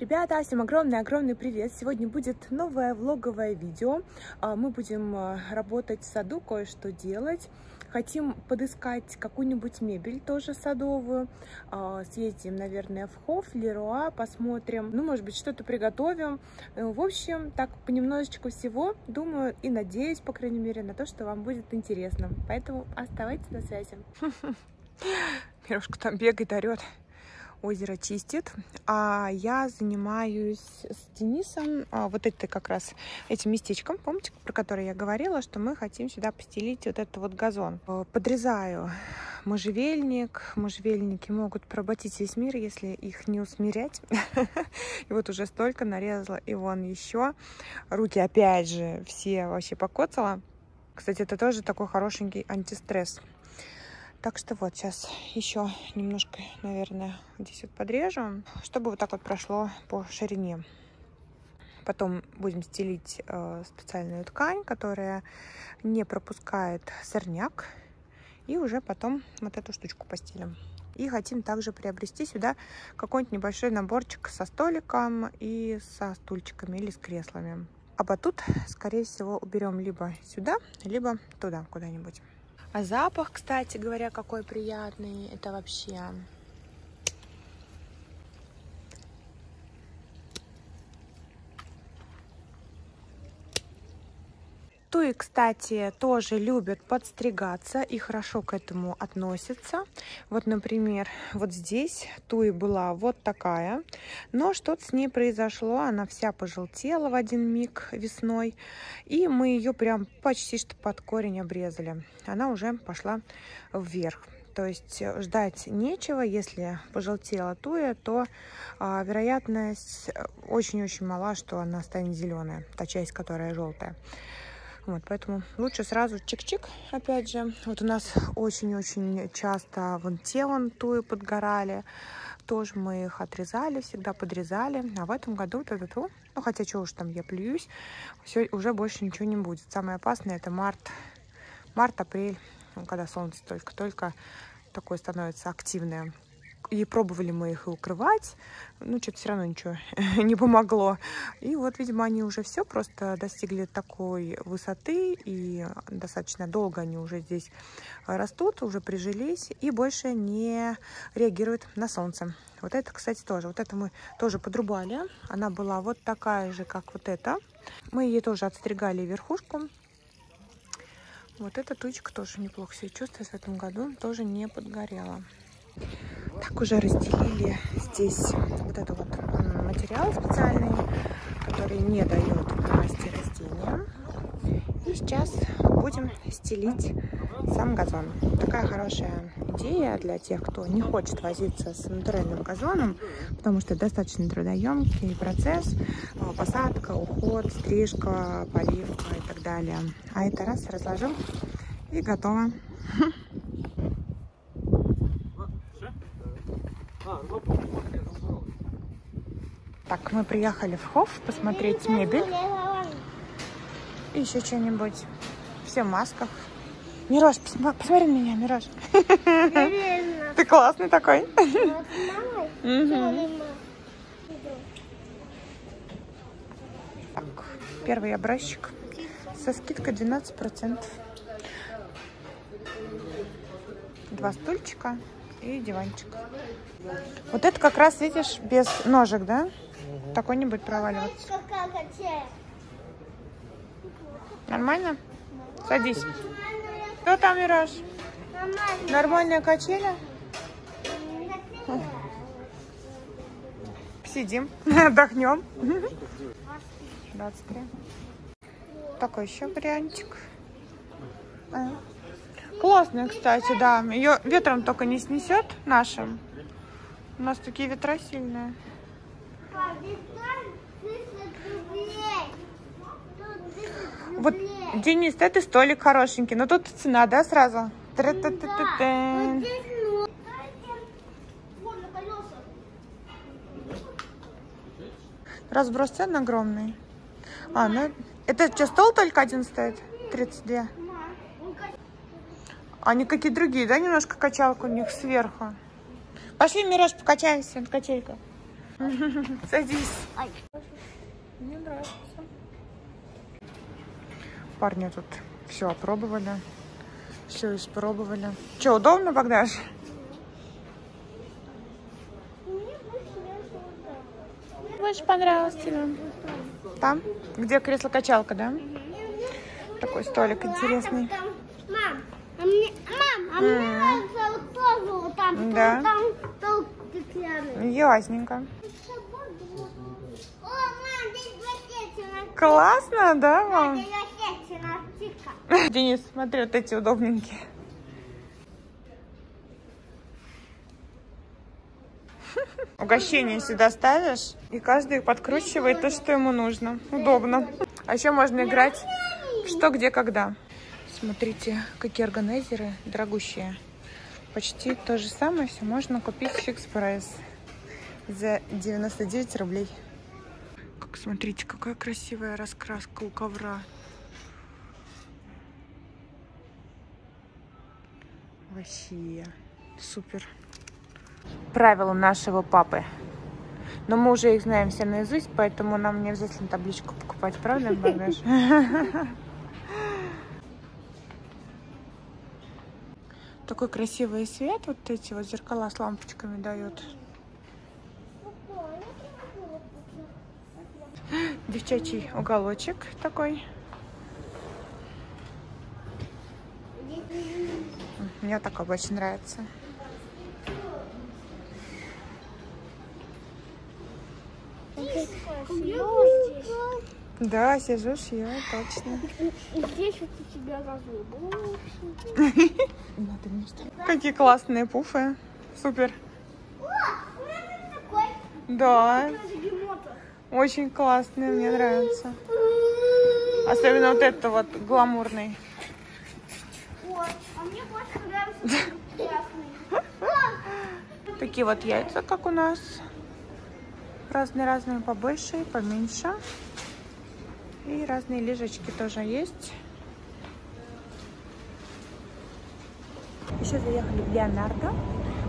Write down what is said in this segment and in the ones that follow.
Ребята, всем огромный-огромный привет! Сегодня будет новое влоговое видео. А, мы будем а, работать в саду, кое-что делать. Хотим подыскать какую-нибудь мебель тоже садовую. А, съездим, наверное, в Хофф, Леруа, посмотрим. Ну, может быть, что-то приготовим. Э, в общем, так понемножечку всего. Думаю и надеюсь, по крайней мере, на то, что вам будет интересно. Поэтому оставайтесь на связи. Мирошка там бегает, орет озеро чистит, а я занимаюсь с Денисом а, вот этой как раз этим местечком, помните, про которое я говорила, что мы хотим сюда постелить вот этот вот газон. Э, подрезаю можжевельник, можжевельники могут поработить весь мир, если их не усмирять. И вот уже столько нарезала, и вон еще. Руки опять же все вообще покоцала. Кстати, это тоже такой хорошенький антистресс. Так что вот сейчас еще немножко, наверное, здесь вот подрежу, чтобы вот так вот прошло по ширине. Потом будем стелить э, специальную ткань, которая не пропускает сорняк. И уже потом вот эту штучку постелим. И хотим также приобрести сюда какой-нибудь небольшой наборчик со столиком и со стульчиками или с креслами. А батут, скорее всего, уберем либо сюда, либо туда куда-нибудь. А запах, кстати говоря, какой приятный. Это вообще Туи, кстати, тоже любят подстригаться и хорошо к этому относятся. Вот, например, вот здесь туи была вот такая, но что-то с ней произошло, она вся пожелтела в один миг весной, и мы ее прям почти что под корень обрезали. Она уже пошла вверх. То есть ждать нечего, если пожелтела туя, то а, вероятность очень-очень мала, что она станет зеленая, та часть, которая желтая. Вот, поэтому лучше сразу чик-чик, опять же. Вот у нас очень-очень часто вон те вон туи подгорали. Тоже мы их отрезали, всегда подрезали. А в этом году, ту -ту ну хотя что уж там, я плююсь, все, уже больше ничего не будет. Самое опасное это март, март-апрель, ну, когда солнце только-только такое становится активное и пробовали мы их и укрывать, ну, что-то все равно ничего не помогло. И вот, видимо, они уже все просто достигли такой высоты, и достаточно долго они уже здесь растут, уже прижились, и больше не реагируют на солнце. Вот это, кстати, тоже. Вот это мы тоже подрубали. Она была вот такая же, как вот эта. Мы ей тоже отстригали верхушку. Вот эта тучка тоже неплохо себя чувствует в этом году, тоже не подгорела. Так уже разделили здесь вот этот вот материал специальный, который не дает расти растениям. И сейчас будем стелить сам газон. Такая хорошая идея для тех, кто не хочет возиться с натуральным газоном, потому что достаточно трудоемкий процесс. А, посадка, уход, стрижка, поливка и так далее. А это раз разложил и готово. Так, мы приехали в Хофф посмотреть мебель. И еще что-нибудь. Все в масках. Мирош, посмотри на меня, Мирош. Ты классный такой. Так, первый образчик со скидкой 12%. Два стульчика и диванчик. Вот это как раз, видишь, без ножек, да? Угу. Такой не будет проваливаться. Нормально? Садись. Что там, Мираж? Нормальная качеля? Сидим, отдохнем. 23. Такой еще вариантик. А. Классная, кстати, да. Ее ветром только не снесет нашим. У нас такие ветра сильные. Вот, Денис, это столик хорошенький. Но тут цена, да, сразу? Разброс цен огромный. А, ну, это что, стол только один стоит? 32. Они какие другие, да, немножко качалка у них сверху. Пошли, Мираж, покачаемся, качелька. Садись. Ай. Мне нравится. Парни тут все опробовали. Все испробовали. Че, удобно, Богдаш? Больше понравилось тебе? Там? Где кресло-качалка, да? Такой столик интересный. Там, мам, а мне, мам, а мне нравится вот тоже вот там, Да. там, там стеклянный. Ясненько. О, мам, здесь естественно. Классно, да, мам? Здесь. Денис, смотри, вот эти удобненькие. Угощение сюда ставишь, и каждый подкручивает то, что ему нужно. Удобно. А еще можно играть что, где, когда. Смотрите, какие органайзеры дорогущие. Почти то же самое все можно купить в фикс прайс за 99 рублей. Как, смотрите, какая красивая раскраска у ковра. Вообще супер. Правила нашего папы. Но мы уже их знаем все наизусть, поэтому нам не обязательно табличку покупать, правда, Богдаш? Такой красивый свет, вот эти вот зеркала с лампочками дают. Девчачий уголочек такой. Мне такой очень нравится. Да, сижу, шью, точно. И здесь вот у тебя разлом. Какие классные пуфы. Супер. Да, очень классные, мне нравятся. Особенно вот это вот гламурный. Такие вот яйца, как у нас. Разные-разные, побольше и поменьше. И разные лежечки тоже есть. Еще заехали в Леонардо.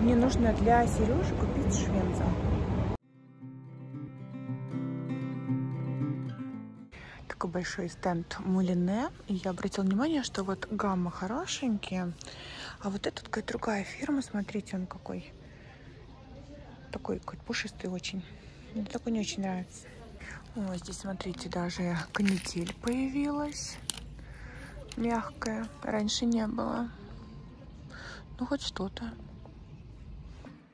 Мне нужно для Сережи купить швенца. Такой большой стенд Мулине. И я обратила внимание, что вот гамма хорошенькие. А вот этот какая другая фирма. Смотрите, он какой. Такой какой пушистый очень. Мне такой не очень нравится. О, здесь, смотрите, даже канитель появилась. Мягкая. Раньше не было. Ну, хоть что-то.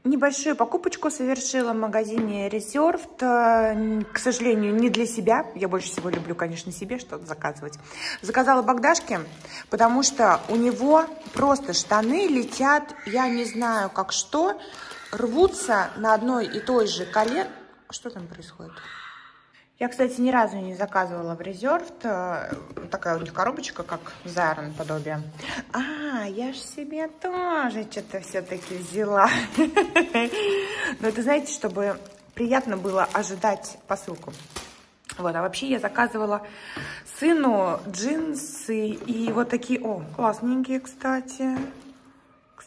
Небольшую покупочку совершила в магазине Reserved. Э, К сожалению, не для себя. Я больше всего люблю, конечно, себе что-то заказывать. Заказала Богдашке, потому что у него просто штаны летят, я не знаю как что, рвутся на одной и той же колен. Что там происходит? Я, кстати, ни разу не заказывала в Reserved. Э, Такая у них коробочка, как Заран подобие. А, я ж себе тоже что-то все-таки взяла. Но это, знаете, чтобы приятно было ожидать посылку. Вот, а вообще я заказывала сыну джинсы и вот такие, о, классненькие, кстати.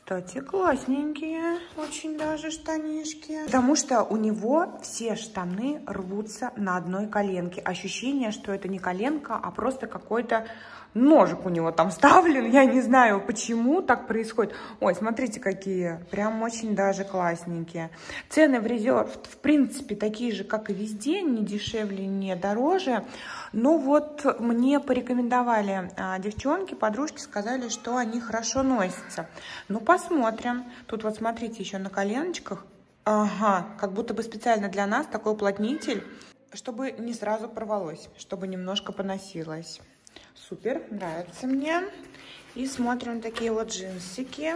Кстати, классненькие, очень даже штанишки. Потому что у него все штаны рвутся на одной коленке. Ощущение, что это не коленка, а просто какой-то ножик у него там вставлен. Я не знаю, почему так происходит. Ой, смотрите, какие. Прям очень даже классненькие. Цены в резерв, в принципе, такие же, как и везде. Не дешевле, не дороже. Но вот мне порекомендовали а, девчонки, подружки, сказали, что они хорошо носятся. Ну, посмотрим. Тут вот смотрите, еще на коленочках. Ага, как будто бы специально для нас такой уплотнитель, чтобы не сразу порвалось, чтобы немножко поносилось. Супер, нравится мне. И смотрим такие вот джинсики.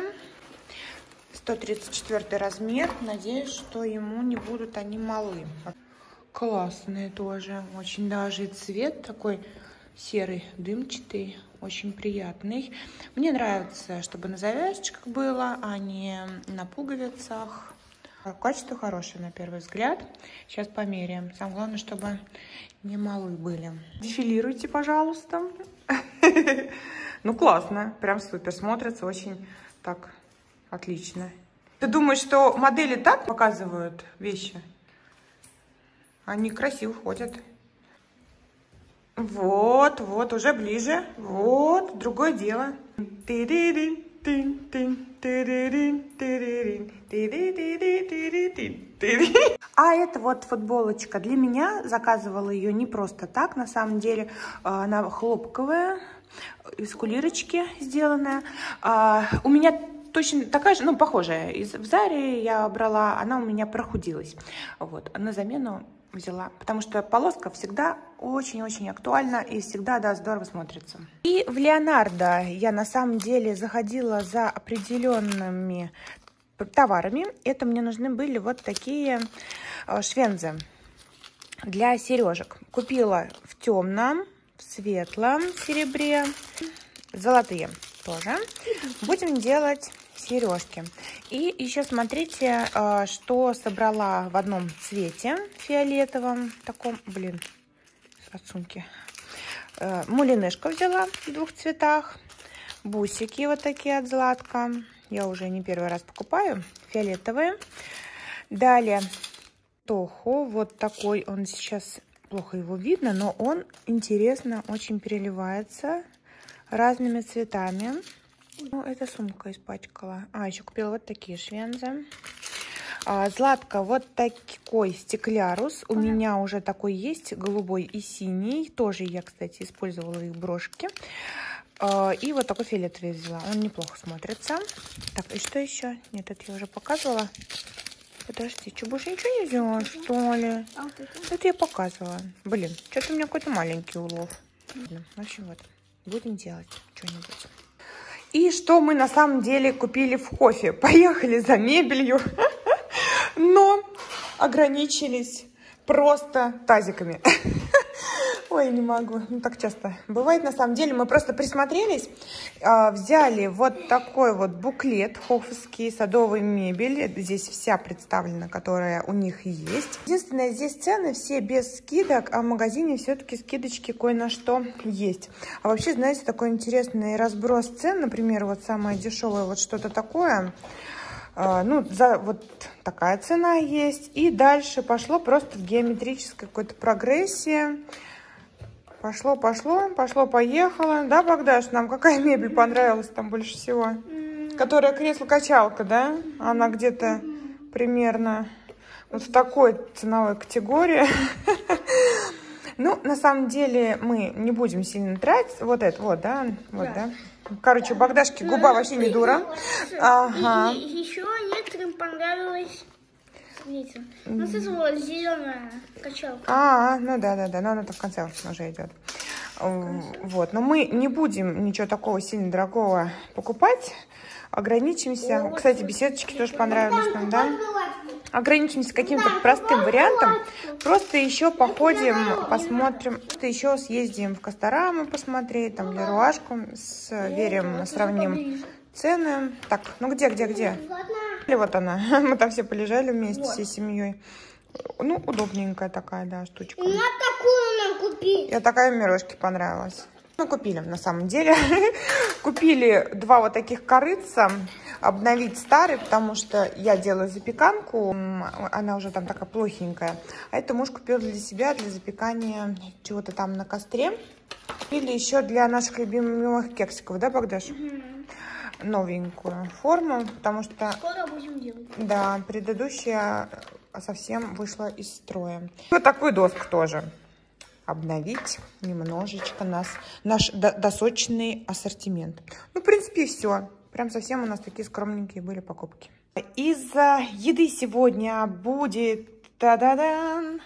134 размер. Надеюсь, что ему не будут они малы. Классные тоже. Очень даже и цвет такой серый, дымчатый. Очень приятный. Мне нравится, чтобы на завязочках было, а не на пуговицах. Качество хорошее на первый взгляд. Сейчас померяем. Самое главное, чтобы не малы были. Дефилируйте, пожалуйста. Ну, классно. Прям супер. Смотрится очень так отлично. Ты думаешь, что модели так показывают вещи? Они красиво ходят. Вот, вот, уже ближе. Вот, другое дело. А это вот футболочка для меня. Заказывала ее не просто так. На самом деле она хлопковая, из кулирочки сделанная. А, у меня точно такая же, ну, похожая. Из, в Заре я брала, она у меня прохудилась. Вот, на замену взяла, потому что полоска всегда очень-очень актуальна и всегда, да, здорово смотрится. И в Леонардо я на самом деле заходила за определенными товарами. Это мне нужны были вот такие э, швензы для сережек. Купила в темном, в светлом серебре, золотые тоже. Будем делать сережки. И еще смотрите, а, что собрала в одном цвете фиолетовом, таком, блин, от сумки. Э, Мулинешка взяла в двух цветах. Бусики вот такие от Златка. Я уже не первый раз покупаю. Фиолетовые. Далее Тохо. Вот такой он сейчас плохо его видно, но он интересно очень переливается разными цветами. Ну, эта сумка испачкала. А, еще купила вот такие швензы. А, Златка, вот такой стеклярус. У меня уже такой есть, голубой и синий. Тоже я, кстати, использовала их брошки. А, и вот такой фиолетовый взяла. Он неплохо смотрится. Так, и что еще? Нет, это я уже показывала. Подожди, что, больше ничего не взяла, что ли? Это я показывала. Блин, что-то у меня какой-то маленький улов. В общем, вот, будем делать что-нибудь. И что мы на самом деле купили в кофе? Поехали за мебелью, но ограничились просто тазиками. Ой, не могу, ну так часто бывает. На самом деле мы просто присмотрелись, э, взяли вот такой вот буклет хофовский, садовый мебель. Здесь вся представлена, которая у них есть. Единственное, здесь цены все без скидок, а в магазине все-таки скидочки кое на что есть. А вообще, знаете, такой интересный разброс цен, например, вот самое дешевое вот что-то такое. Uh, ну, за вот такая цена есть. И дальше пошло просто в геометрической какой-то прогрессии. Пошло, пошло, пошло, поехало. Да, Богдаш, нам какая мебель понравилась там больше всего? Которая кресло-качалка, да? Она где-то примерно вот в такой ценовой категории. Ну, на самом деле, мы не будем сильно тратить. Вот это вот, да? Вот, да? Короче, Богдашки губа вообще не дура. Ага. Еще некоторым понравилось Видите? Ну, вот зеленая качалка. А, ну да, да, да, но она-то в конце уже идет. Вот, но мы не будем ничего такого сильно дорогого покупать. Ограничимся. О, Кстати, беседочки тоже понравились нам, да? Ограничимся каким-то простым вариантом. Просто еще походим, посмотрим. Просто еще съездим в Костараму посмотреть, там, для Руашку, с Верем сравним цены. Так, ну где, где, где? И вот она. Мы там все полежали вместе, вот. всей семьей. Ну, удобненькая такая, да, штучка. На такую нам купить. Я такая Мирошке понравилась. Мы купили, на самом деле. купили два вот таких корыца. Обновить старый, потому что я делаю запеканку. Она уже там такая плохенькая. А это муж купил для себя, для запекания чего-то там на костре. Или еще для наших любимых кексиков, да, Богдаш? Угу новенькую форму, потому что... Скоро. Да, предыдущая совсем вышла из строя. Вот такую доску тоже обновить немножечко нас, наш досочный ассортимент. Ну, в принципе, все. Прям совсем у нас такие скромненькие были покупки. Из еды сегодня будет та-да-дан,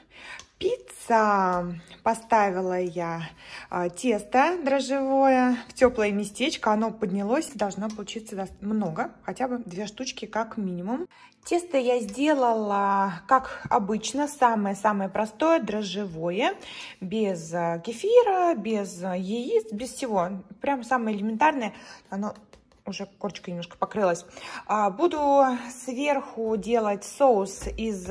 Пицца. Поставила я э, тесто дрожжевое в теплое местечко. Оно поднялось. Должно получиться много. Хотя бы две штучки как минимум. Тесто я сделала, как обычно, самое-самое простое, дрожжевое. Без э, кефира, без яиц, без всего. Прям самое элементарное. Оно уже корочка немножко покрылась. А, буду сверху делать соус из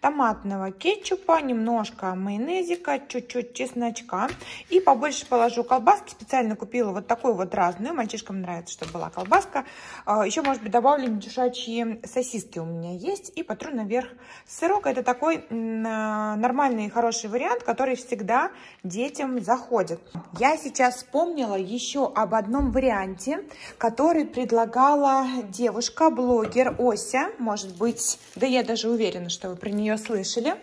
томатного кетчупа, немножко майонезика, чуть-чуть чесночка. И побольше положу колбаски. Специально купила вот такую вот разную. Мальчишкам нравится, чтобы была колбаска. А, еще, может быть, добавлю индюшачьи сосиски у меня есть. И потру наверх сырок. Это такой нормальный хороший вариант, который всегда детям заходит. Я сейчас вспомнила еще об одном варианте, который предлагала девушка-блогер Ося, может быть, да я даже уверена, что вы про нее слышали,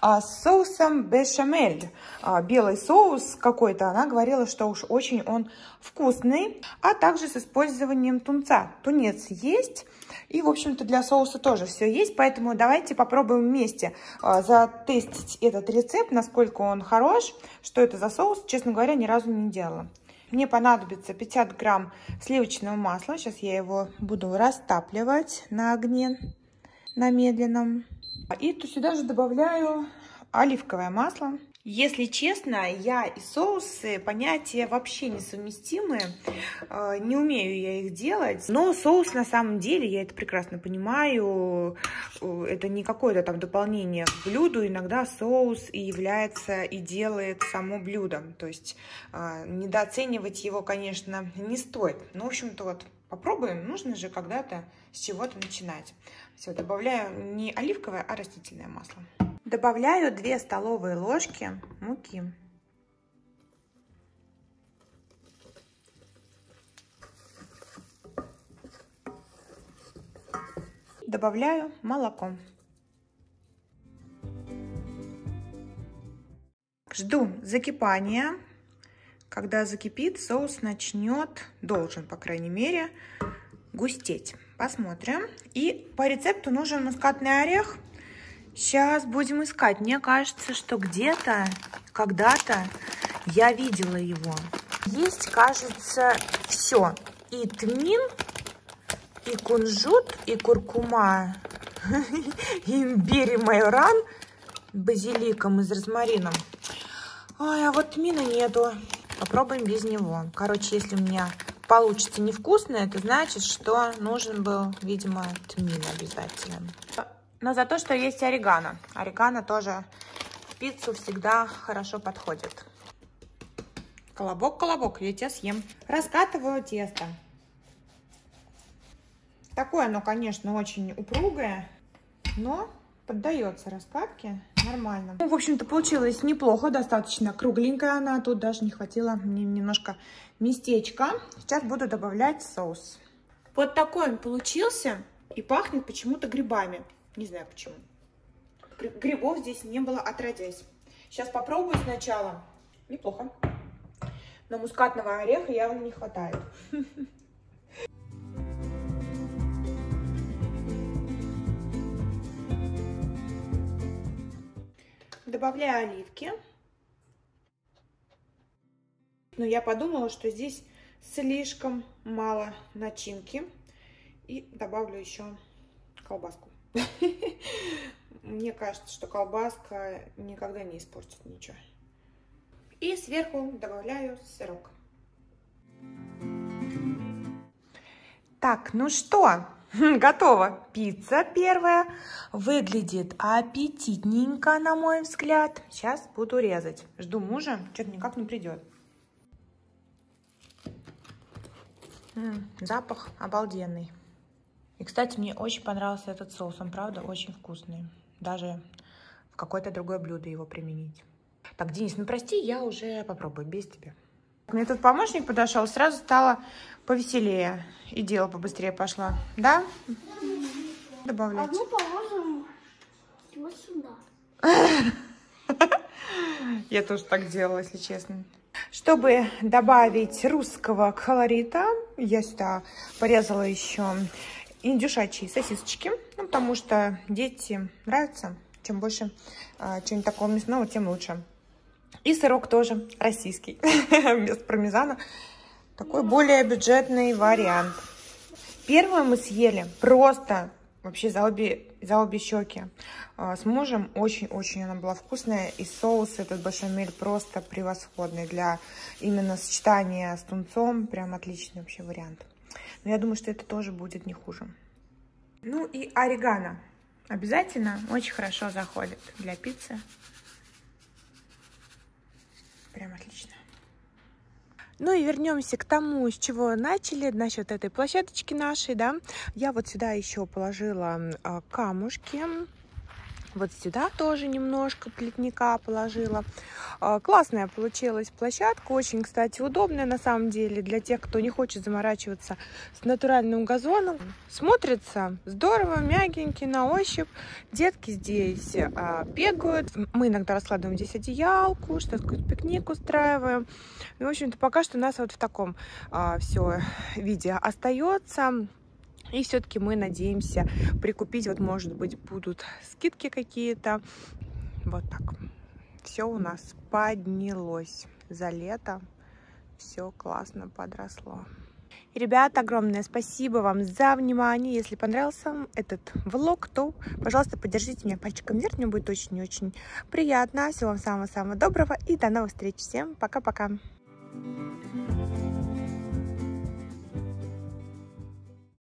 а, с соусом бешамель. А, белый соус какой-то, она говорила, что уж очень он вкусный, а также с использованием тунца. Тунец есть, и, в общем-то, для соуса тоже все есть, поэтому давайте попробуем вместе а, затестить этот рецепт, насколько он хорош, что это за соус, честно говоря, ни разу не делала. Мне понадобится 50 грамм сливочного масла. Сейчас я его буду растапливать на огне, на медленном. И сюда же добавляю оливковое масло. Если честно, я и соусы понятия вообще несовместимые. Э, не умею я их делать. Но соус на самом деле, я это прекрасно понимаю, э, это не какое-то там дополнение к блюду. Иногда соус и является и делает само блюдо. То есть э, недооценивать его, конечно, не стоит. Но, в общем-то, вот попробуем. Нужно же когда-то с чего-то начинать. Все, добавляю не оливковое, а растительное масло. Добавляю 2 столовые ложки муки. Добавляю молоко. Жду закипания. Когда закипит, соус начнет, должен, по крайней мере, густеть. Посмотрим. И по рецепту нужен мускатный орех Сейчас будем искать. Мне кажется, что где-то, когда-то я видела его. Есть, кажется, все. И тмин, и кунжут, и куркума, и имбирь, и майоран, базиликом и с розмарином. Ой, а вот тмина нету. Попробуем без него. Короче, если у меня получится невкусное, это значит, что нужен был, видимо, тмин обязательно. Но за то, что есть орегано. Орегано тоже в пиццу всегда хорошо подходит. Колобок, колобок, я тебя съем. Раскатываю тесто. Такое оно, конечно, очень упругое, но поддается раскатке нормально. Ну, в общем-то, получилось неплохо, достаточно кругленькая она. Тут даже не хватило мне немножко местечка. Сейчас буду добавлять соус. Вот такой он получился и пахнет почему-то грибами. Не знаю почему. Грибов здесь не было отродясь. Сейчас попробую сначала. Неплохо. Но мускатного ореха явно не хватает. Добавляю оливки. Но я подумала, что здесь слишком мало начинки. И добавлю еще колбаску. Мне кажется, что колбаска никогда не испортит ничего. И сверху добавляю сырок. Так, ну что, готово. Пицца первая. Выглядит аппетитненько, на мой взгляд. Сейчас буду резать. Жду мужа, что-то никак не придет. М -м, запах обалденный. И, кстати, мне очень понравился этот соус. Он, правда, очень вкусный. Даже в какое-то другое блюдо его применить. Так, Денис, ну прости, я уже попробую без тебя. Мне тут помощник подошел, сразу стало повеселее. И дело побыстрее пошло. Да? Добавлять. А мы положим вот сюда. Я тоже так делала, если честно. Чтобы добавить русского колорита, я сюда порезала еще индюшачьи сосисочки, ну, потому что дети нравятся. Чем больше э, чего-нибудь такого мясного, тем лучше. И сырок тоже российский, без пармезана. Такой более бюджетный вариант. Первое мы съели просто вообще за обе, за обе щеки. Э, с мужем очень-очень она была вкусная. И соус этот бешамель просто превосходный для именно сочетания с тунцом. Прям отличный вообще вариант. Но я думаю, что это тоже будет не хуже. Ну и орегано. Обязательно очень хорошо заходит для пиццы. Прям отлично. Ну и вернемся к тому, с чего начали, насчет этой площадочки нашей, да. Я вот сюда еще положила а, камушки вот сюда тоже немножко плетника положила. А, классная получилась площадка, очень, кстати, удобная на самом деле для тех, кто не хочет заморачиваться с натуральным газоном. Смотрится здорово, мягенький на ощупь. Детки здесь а, бегают. Мы иногда раскладываем здесь одеялку, что-то пикник устраиваем. В общем-то, пока что у нас вот в таком а, все виде остается. И все-таки мы надеемся прикупить, вот может быть будут скидки какие-то. Вот так. Все у нас поднялось за лето. Все классно подросло. Ребята, огромное спасибо вам за внимание. Если понравился этот влог, то, пожалуйста, поддержите меня пальчиком вверх. Мне будет очень-очень приятно. Всего вам самого-самого доброго и до новых встреч. Всем пока-пока. Thank you.